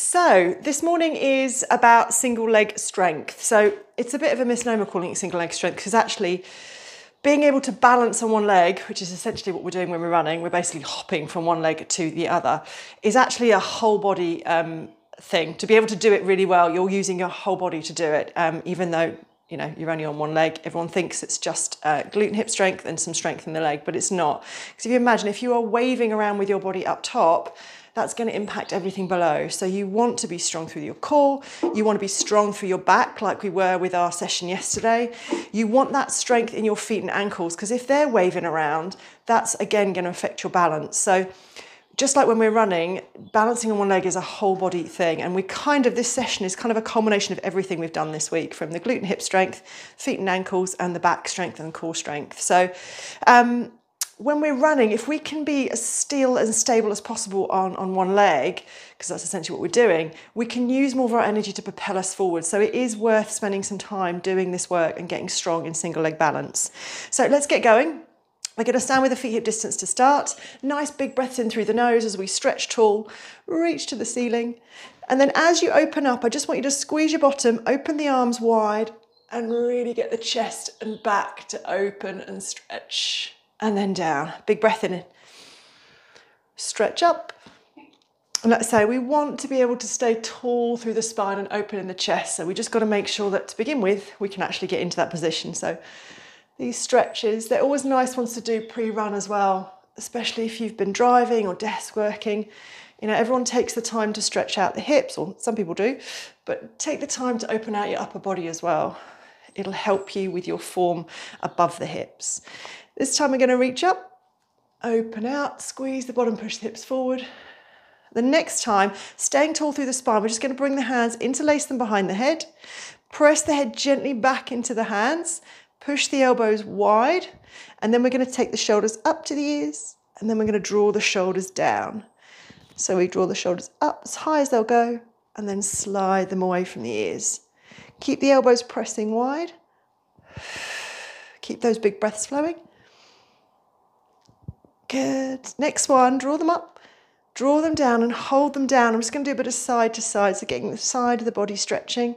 so this morning is about single leg strength. So it's a bit of a misnomer calling it single leg strength because actually being able to balance on one leg, which is essentially what we're doing when we're running, we're basically hopping from one leg to the other, is actually a whole body um, thing. To be able to do it really well, you're using your whole body to do it, um, even though you know you're only on one leg. Everyone thinks it's just uh, glute and hip strength and some strength in the leg, but it's not. Because if you imagine, if you are waving around with your body up top, that's going to impact everything below. So you want to be strong through your core, you want to be strong through your back, like we were with our session yesterday. You want that strength in your feet and ankles, because if they're waving around, that's again going to affect your balance. So just like when we're running, balancing on one leg is a whole body thing. And we kind of, this session is kind of a combination of everything we've done this week from the glute and hip strength, feet and ankles, and the back strength and core strength. So, um, when we're running, if we can be as still and stable as possible on, on one leg, because that's essentially what we're doing, we can use more of our energy to propel us forward. So it is worth spending some time doing this work and getting strong in single leg balance. So let's get going. We're going to stand with the feet hip distance to start. Nice big breaths in through the nose as we stretch tall, reach to the ceiling. And then as you open up, I just want you to squeeze your bottom, open the arms wide, and really get the chest and back to open and stretch and then down. Big breath in. Stretch up. And let's say we want to be able to stay tall through the spine and open in the chest. So we just got to make sure that to begin with, we can actually get into that position. So these stretches, they're always nice ones to do pre-run as well, especially if you've been driving or desk working. You know, everyone takes the time to stretch out the hips, or some people do, but take the time to open out your upper body as well. It'll help you with your form above the hips. This time we're going to reach up, open out, squeeze the bottom, push the hips forward. The next time, staying tall through the spine, we're just going to bring the hands, interlace them behind the head, press the head gently back into the hands, push the elbows wide, and then we're going to take the shoulders up to the ears, and then we're going to draw the shoulders down. So we draw the shoulders up as high as they'll go, and then slide them away from the ears. Keep the elbows pressing wide. Keep those big breaths flowing. Good. Next one, draw them up, draw them down and hold them down. I'm just going to do a bit of side to side, so getting the side of the body stretching.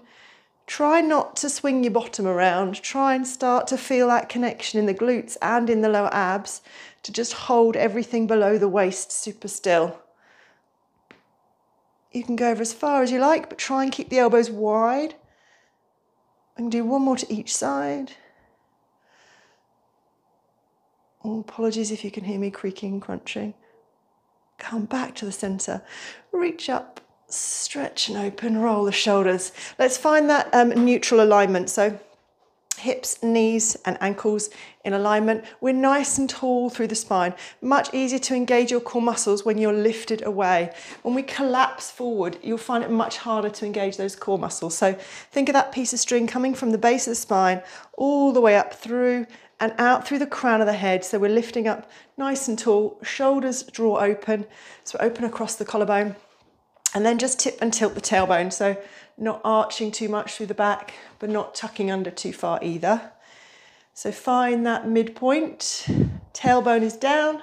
Try not to swing your bottom around. Try and start to feel that connection in the glutes and in the lower abs to just hold everything below the waist super still. You can go over as far as you like, but try and keep the elbows wide. And do one more to each side. Oh, apologies if you can hear me creaking, crunching. Come back to the center. Reach up, stretch and open, roll the shoulders. Let's find that um, neutral alignment. So hips, knees and ankles in alignment. We're nice and tall through the spine. Much easier to engage your core muscles when you're lifted away. When we collapse forward, you'll find it much harder to engage those core muscles. So think of that piece of string coming from the base of the spine all the way up through and out through the crown of the head. So we're lifting up nice and tall, shoulders draw open. So open across the collarbone and then just tip and tilt the tailbone. So not arching too much through the back, but not tucking under too far either. So find that midpoint, tailbone is down,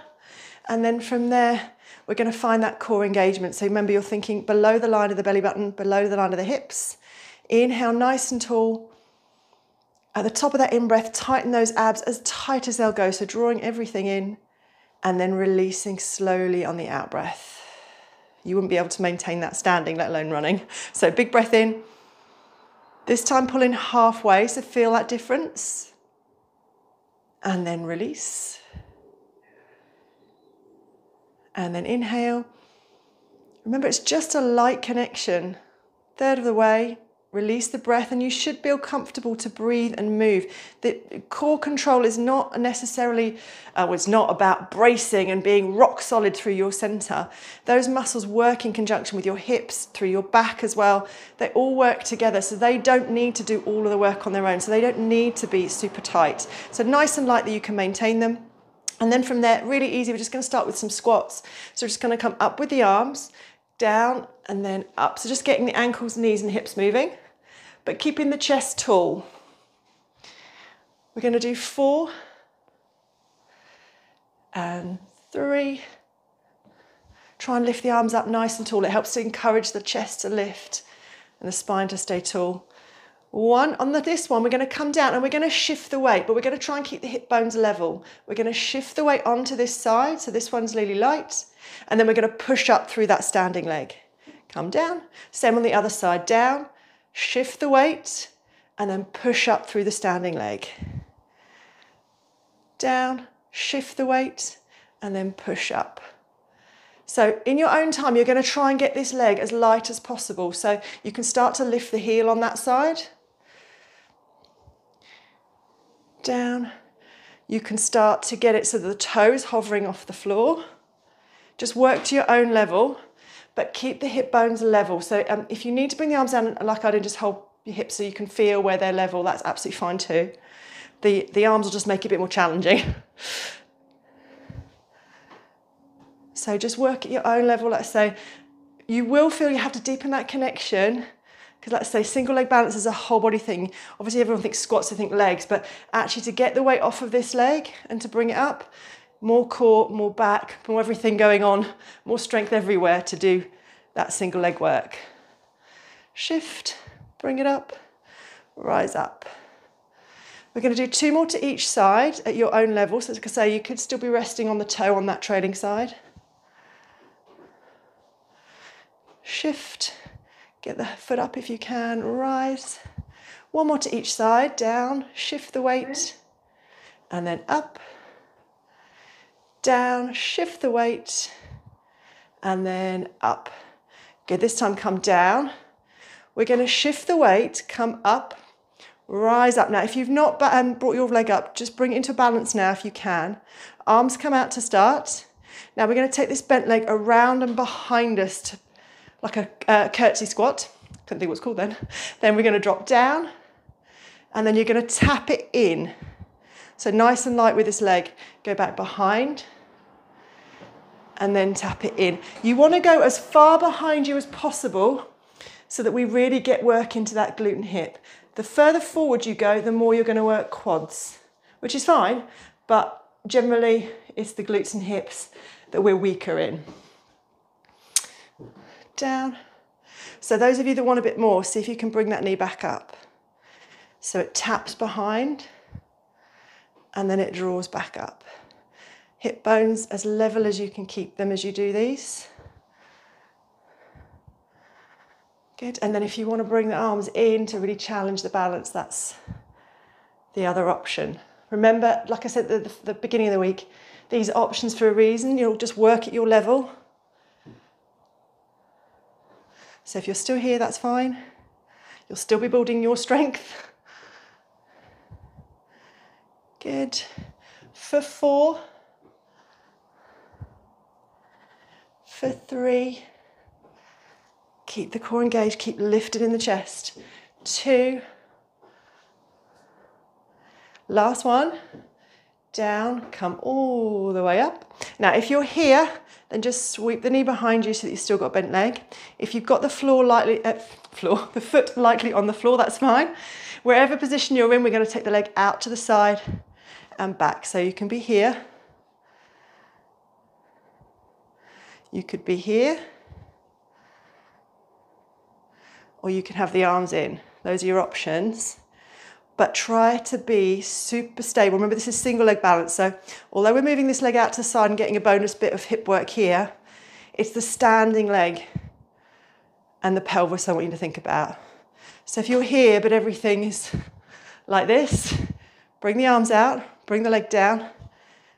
and then from there, we're gonna find that core engagement. So remember you're thinking below the line of the belly button, below the line of the hips. Inhale nice and tall, at the top of that in breath, tighten those abs as tight as they'll go. So drawing everything in and then releasing slowly on the out breath. You wouldn't be able to maintain that standing, let alone running. So big breath in. This time pull in halfway, so feel that difference. And then release. And then inhale. Remember, it's just a light connection. Third of the way, Release the breath, and you should feel comfortable to breathe and move. The core control is not necessarily, uh, well, it's not about bracing and being rock solid through your center. Those muscles work in conjunction with your hips, through your back as well. They all work together, so they don't need to do all of the work on their own. So they don't need to be super tight. So nice and light that you can maintain them. And then from there, really easy, we're just gonna start with some squats. So we're just gonna come up with the arms, down and then up. So just getting the ankles, knees and hips moving, but keeping the chest tall. We're going to do four and three, Try and lift the arms up nice and tall. It helps to encourage the chest to lift and the spine to stay tall. One, on the, this one, we're going to come down and we're going to shift the weight, but we're going to try and keep the hip bones level. We're going to shift the weight onto this side, so this one's really light, and then we're going to push up through that standing leg. Come down, same on the other side, down, shift the weight, and then push up through the standing leg. Down, shift the weight, and then push up. So in your own time, you're going to try and get this leg as light as possible. So you can start to lift the heel on that side down. You can start to get it so that the toes hovering off the floor. Just work to your own level, but keep the hip bones level. So um, if you need to bring the arms down like I did, just hold your hips so you can feel where they're level, that's absolutely fine too. The, the arms will just make it a bit more challenging. so just work at your own level, let's say. You will feel you have to deepen that connection because let's say single leg balance is a whole body thing. Obviously everyone thinks squats, they think legs, but actually to get the weight off of this leg and to bring it up, more core, more back, more everything going on, more strength everywhere to do that single leg work. Shift, bring it up, rise up. We're going to do two more to each side at your own level. So as I say, you could still be resting on the toe on that trailing side. Shift, Get the foot up if you can, rise. One more to each side, down, shift the weight, and then up, down, shift the weight, and then up. Good, this time come down. We're going to shift the weight, come up, rise up. Now, if you've not um, brought your leg up, just bring it into balance now if you can. Arms come out to start. Now we're going to take this bent leg around and behind us to like a uh, curtsy squat. Couldn't think what's called then. Then we're going to drop down and then you're going to tap it in. So nice and light with this leg. Go back behind and then tap it in. You want to go as far behind you as possible so that we really get work into that glute and hip. The further forward you go, the more you're going to work quads, which is fine, but generally it's the glutes and hips that we're weaker in down. So those of you that want a bit more, see if you can bring that knee back up. So it taps behind and then it draws back up. Hip bones as level as you can keep them as you do these. Good, and then if you want to bring the arms in to really challenge the balance, that's the other option. Remember, like I said at the, the beginning of the week, these options for a reason. You'll just work at your level so if you're still here, that's fine. You'll still be building your strength. Good. For four. For three. Keep the core engaged, keep lifted in the chest. Two. Last one. Down, come all the way up. Now, if you're here, then just sweep the knee behind you so that you've still got a bent leg. If you've got the floor lightly, uh, floor, the foot lightly on the floor, that's fine. Wherever position you're in, we're going to take the leg out to the side and back. So you can be here. You could be here. Or you can have the arms in. Those are your options but try to be super stable. Remember, this is single leg balance. So although we're moving this leg out to the side and getting a bonus bit of hip work here, it's the standing leg and the pelvis I want you to think about. So if you're here, but everything is like this, bring the arms out, bring the leg down,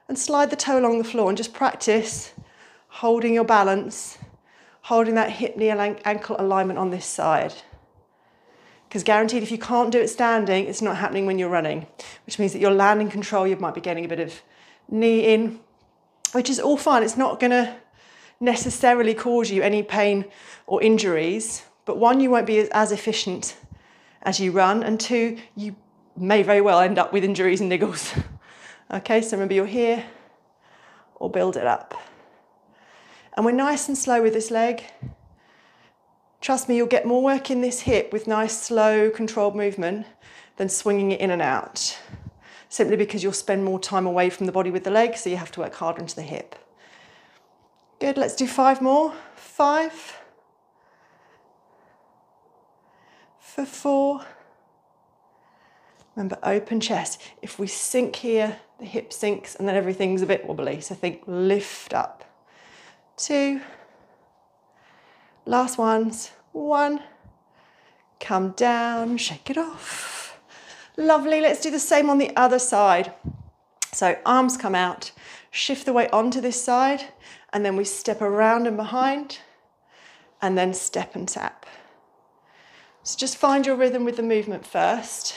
and slide the toe along the floor and just practice holding your balance, holding that hip knee and ankle alignment on this side. Because guaranteed, if you can't do it standing, it's not happening when you're running, which means that your landing control, you might be getting a bit of knee in, which is all fine. It's not going to necessarily cause you any pain or injuries, but one, you won't be as efficient as you run, and two, you may very well end up with injuries and niggles. okay, so remember you're here or build it up. And we're nice and slow with this leg. Trust me, you'll get more work in this hip with nice, slow, controlled movement than swinging it in and out. Simply because you'll spend more time away from the body with the leg, so you have to work harder into the hip. Good, let's do five more. Five. For four. Remember, open chest. If we sink here, the hip sinks and then everything's a bit wobbly. So think lift up. Two. Last ones. One. Come down, shake it off. Lovely, let's do the same on the other side. So arms come out, shift the weight onto this side, and then we step around and behind, and then step and tap. So just find your rhythm with the movement first.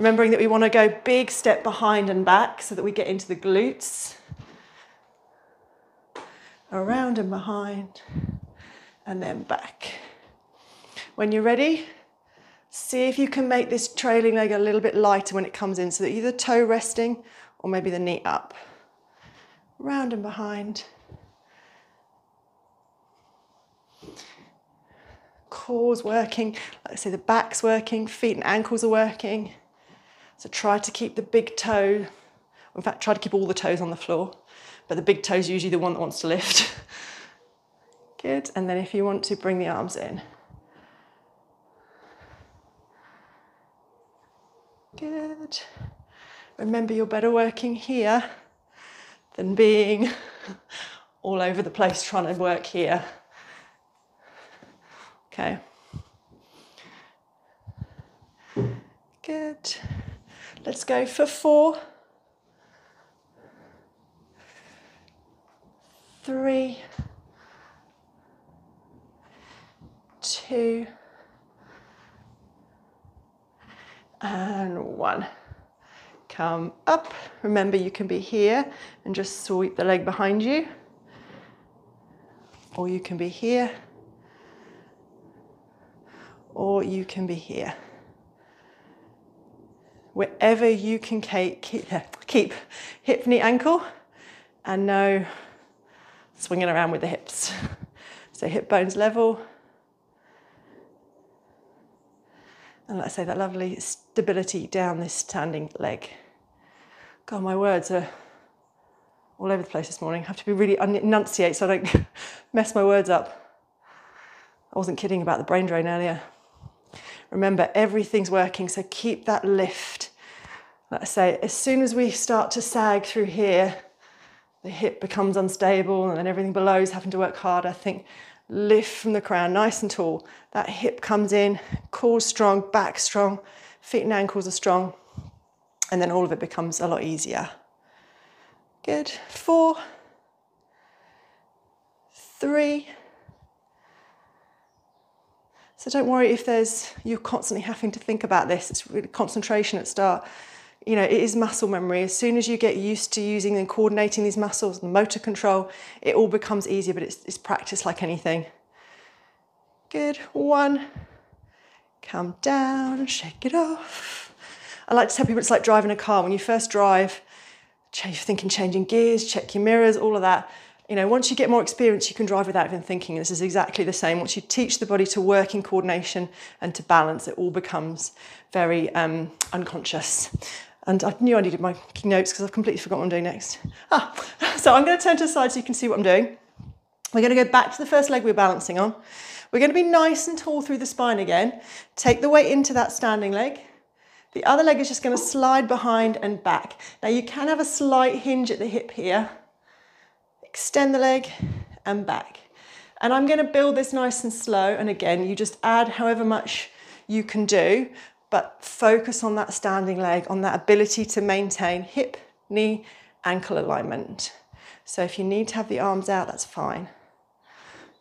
Remembering that we want to go big step behind and back so that we get into the glutes. Around and behind, and then back. When you're ready, see if you can make this trailing leg a little bit lighter when it comes in so that either toe resting or maybe the knee up. Round and behind. Core's working, like I say, the back's working, feet and ankles are working. So try to keep the big toe, in fact, try to keep all the toes on the floor, but the big toe is usually the one that wants to lift. Good, and then if you want to bring the arms in. Good. Remember, you're better working here than being all over the place trying to work here. Okay. Good. Let's go for four, three, two, and one. Come up. Remember, you can be here and just sweep the leg behind you, or you can be here, or you can be here. Wherever you can keep, hip, knee, ankle, and no swinging around with the hips. So hip bones level, And let's say that lovely stability down this standing leg. God, my words are all over the place this morning. I have to be really enunciate so I don't mess my words up. I wasn't kidding about the brain drain earlier. Remember, everything's working, so keep that lift. Let's say, as soon as we start to sag through here, the hip becomes unstable and then everything below is having to work harder. Think lift from the crown, nice and tall. That hip comes in, core strong, back strong, feet and ankles are strong, and then all of it becomes a lot easier. Good. Four, three. So don't worry if there's you're constantly having to think about this. It's really concentration at start you know, it is muscle memory. As soon as you get used to using and coordinating these muscles and motor control, it all becomes easier, but it's, it's practice like anything. Good, one, come down, shake it off. I like to tell people it's like driving a car. When you first drive, you're thinking changing gears, check your mirrors, all of that. You know, once you get more experience, you can drive without even thinking. This is exactly the same. Once you teach the body to work in coordination and to balance, it all becomes very um, unconscious. And I knew I needed my notes because I've completely forgotten what I'm doing next. Ah, so I'm going to turn to the side so you can see what I'm doing. We're going to go back to the first leg we are balancing on. We're going to be nice and tall through the spine again. Take the weight into that standing leg. The other leg is just going to slide behind and back. Now you can have a slight hinge at the hip here. Extend the leg and back. And I'm going to build this nice and slow. And again, you just add however much you can do but focus on that standing leg, on that ability to maintain hip, knee, ankle alignment. So if you need to have the arms out, that's fine.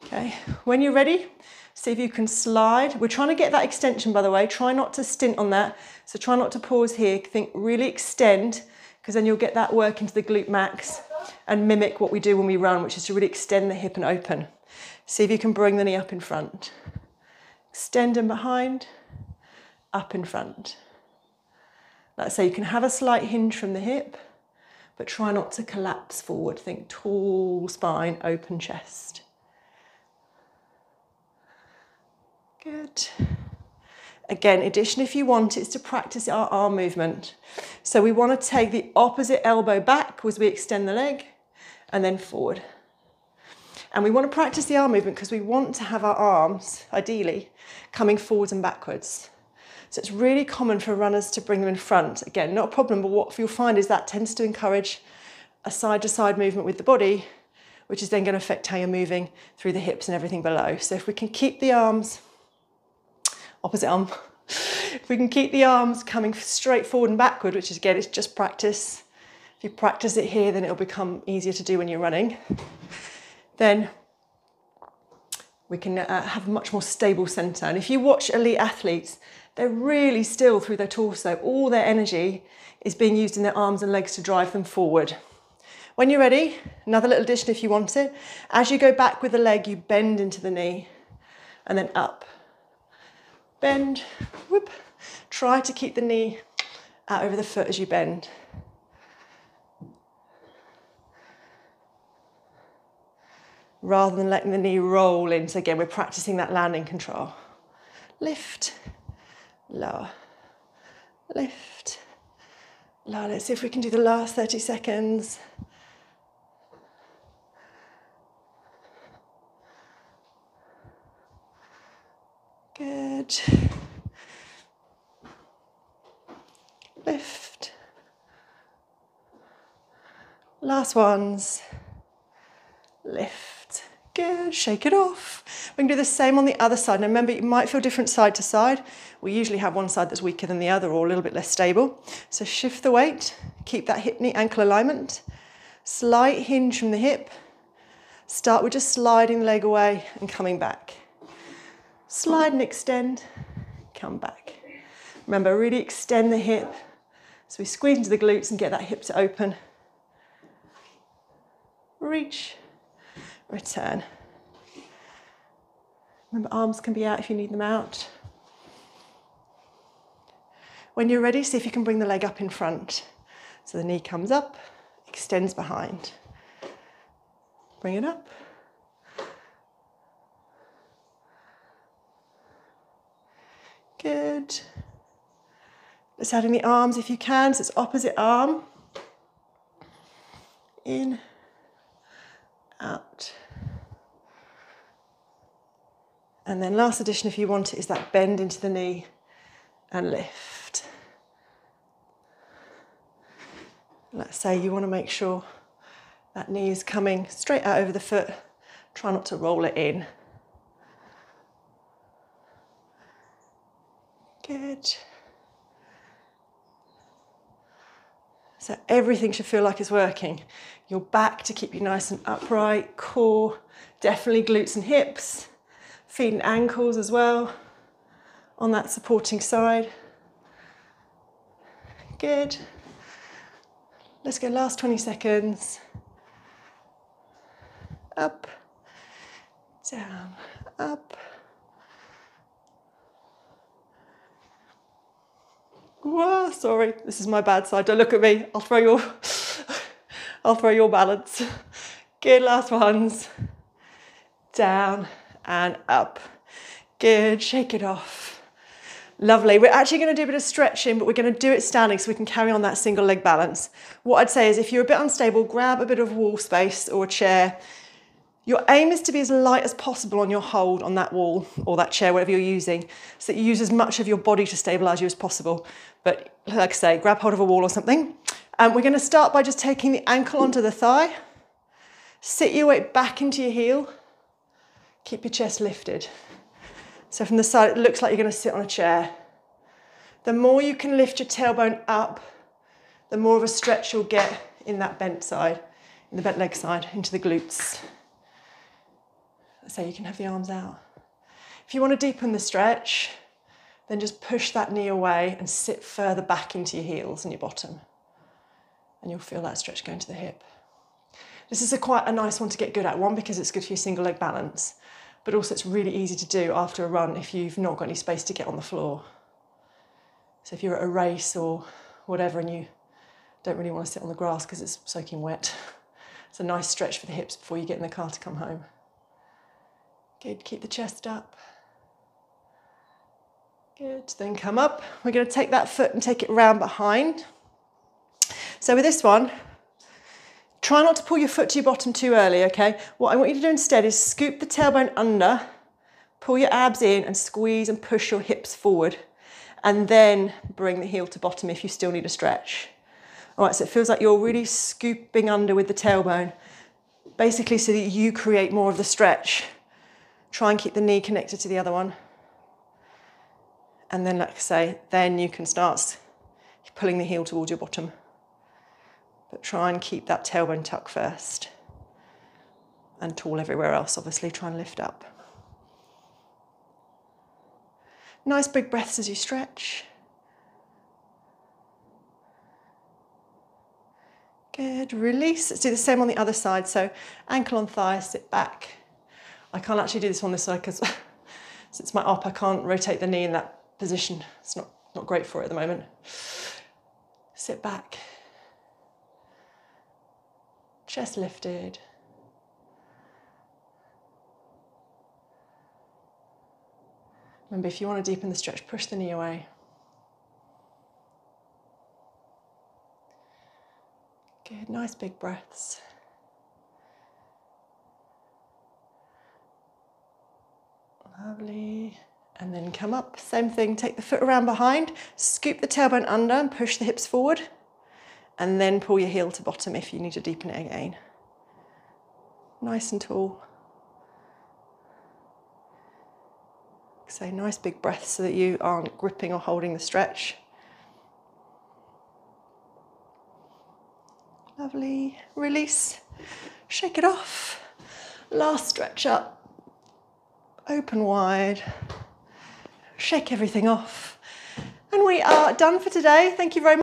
Okay, when you're ready, see if you can slide. We're trying to get that extension, by the way. Try not to stint on that. So try not to pause here. Think really extend, because then you'll get that work into the glute max and mimic what we do when we run, which is to really extend the hip and open. See if you can bring the knee up in front. Extend and behind up in front. Like I say, you can have a slight hinge from the hip, but try not to collapse forward. Think tall spine, open chest. Good. Again, addition if you want is to practice our arm movement. So we want to take the opposite elbow back as we extend the leg and then forward. And we want to practice the arm movement because we want to have our arms, ideally, coming forwards and backwards. So it's really common for runners to bring them in front. Again, not a problem, but what you'll find is that tends to encourage a side to side movement with the body, which is then going to affect how you're moving through the hips and everything below. So if we can keep the arms, opposite arm, if we can keep the arms coming straight forward and backward, which is again, it's just practice. If you practice it here, then it'll become easier to do when you're running. Then we can uh, have a much more stable centre. And if you watch elite athletes, they're really still through their torso. All their energy is being used in their arms and legs to drive them forward. When you're ready, another little addition if you want it. As you go back with the leg, you bend into the knee and then up. Bend, whoop. Try to keep the knee out over the foot as you bend. rather than letting the knee roll in. So again, we're practicing that landing control. Lift, lower, lift, lower. Let's see if we can do the last 30 seconds. Good. Lift. Last ones. Lift. Good, shake it off. We can do the same on the other side. Now remember, you might feel different side to side. We usually have one side that's weaker than the other or a little bit less stable. So shift the weight, keep that hip knee ankle alignment. Slight hinge from the hip. Start with just sliding the leg away and coming back. Slide and extend, come back. Remember, really extend the hip. So we squeeze into the glutes and get that hip to open. Reach, return. Remember, arms can be out if you need them out. When you're ready, see if you can bring the leg up in front. So the knee comes up, extends behind. Bring it up. Good. Let's add in the arms if you can. So it's opposite arm. In out. And then last addition, if you want it, is that bend into the knee and lift. Let's say you want to make sure that knee is coming straight out over the foot. Try not to roll it in. Good. So everything should feel like it's working. Your back to keep you nice and upright, core, definitely glutes and hips, feet and ankles as well on that supporting side. Good. Let's go last 20 seconds. Up, down, up, Sorry, this is my bad side. Don't look at me. I'll throw your, I'll throw your balance. Good, last ones. Down and up. Good, shake it off. Lovely. We're actually going to do a bit of stretching, but we're going to do it standing so we can carry on that single leg balance. What I'd say is if you're a bit unstable, grab a bit of wall space or a chair your aim is to be as light as possible on your hold on that wall or that chair, whatever you're using, so that you use as much of your body to stabilize you as possible. But like I say, grab hold of a wall or something. And we're gonna start by just taking the ankle onto the thigh, sit your weight back into your heel, keep your chest lifted. So from the side, it looks like you're gonna sit on a chair. The more you can lift your tailbone up, the more of a stretch you'll get in that bent side, in the bent leg side, into the glutes so you can have the arms out. If you want to deepen the stretch, then just push that knee away and sit further back into your heels and your bottom. And you'll feel that stretch going to the hip. This is a quite a nice one to get good at. One, because it's good for your single leg balance, but also it's really easy to do after a run if you've not got any space to get on the floor. So if you're at a race or whatever and you don't really want to sit on the grass because it's soaking wet, it's a nice stretch for the hips before you get in the car to come home. Good, keep the chest up. Good, then come up. We're gonna take that foot and take it round behind. So with this one, Try not to pull your foot to your bottom too early, okay? What I want you to do instead is scoop the tailbone under, pull your abs in and squeeze and push your hips forward. And then bring the heel to bottom if you still need a stretch. All right, so it feels like you're really scooping under with the tailbone, basically so that you create more of the stretch. Try and keep the knee connected to the other one. And then, like I say, then you can start pulling the heel towards your bottom. But try and keep that tailbone tuck first. And tall everywhere else, obviously, try and lift up. Nice big breaths as you stretch. Good, release. Let's do the same on the other side. So ankle on thigh, sit back. I can't actually do this on this side because since my up, I can't rotate the knee in that position. It's not, not great for it at the moment. Sit back. Chest lifted. Remember, if you want to deepen the stretch, push the knee away. Good, nice big breaths. Lovely. And then come up, same thing, take the foot around behind, scoop the tailbone under and push the hips forward. And then pull your heel to bottom if you need to deepen it again. Nice and tall. So nice big breath so that you aren't gripping or holding the stretch. Lovely. Release. Shake it off. Last stretch up. Open wide. Shake everything off. And we are done for today. Thank you very much.